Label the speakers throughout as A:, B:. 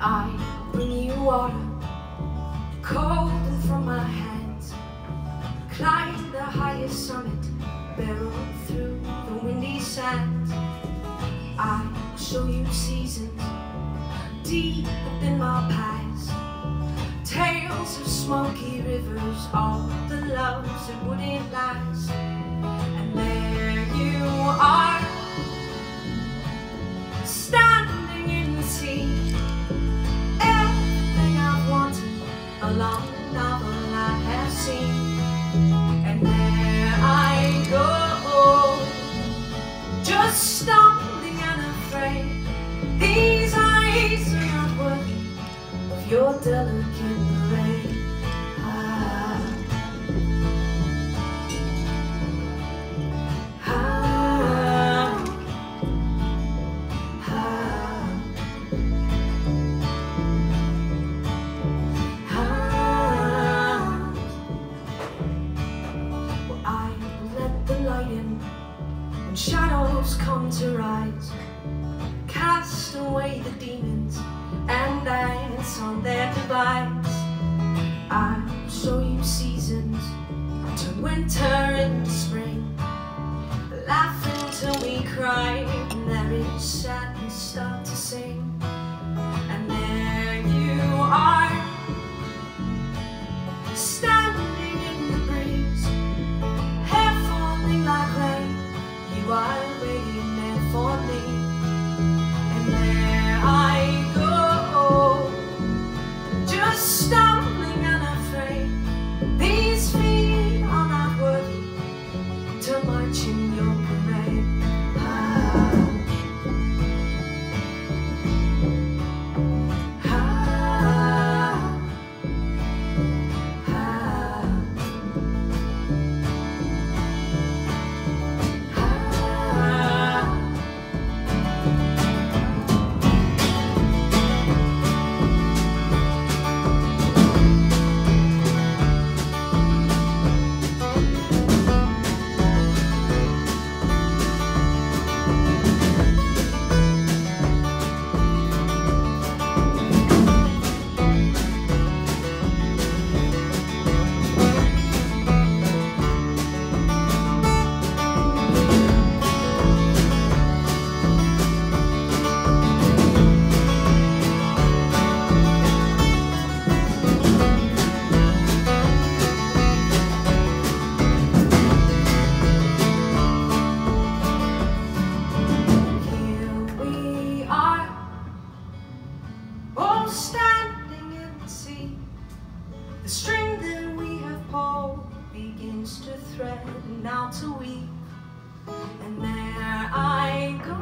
A: I bring you water, cold and from my hands. Climb the highest summit, barrel through the windy sands. I show you seasons deep within my past. Tales of smoky rivers, all the loves and wouldn't last. Stumbling and afraid. These eyes are not worthy of your delicate parade. Shadows come to rise. Cast away the demons and dance on their device. I'll show you seasons, turn winter into spring. Laugh until we cry, and there is sadness start to sing. standing at the sea. The string that we have pulled begins to thread and now to weave. And there I go,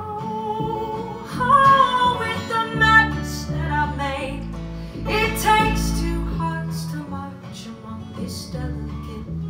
A: oh, with the madness that I. It takes two hearts to march among this delicate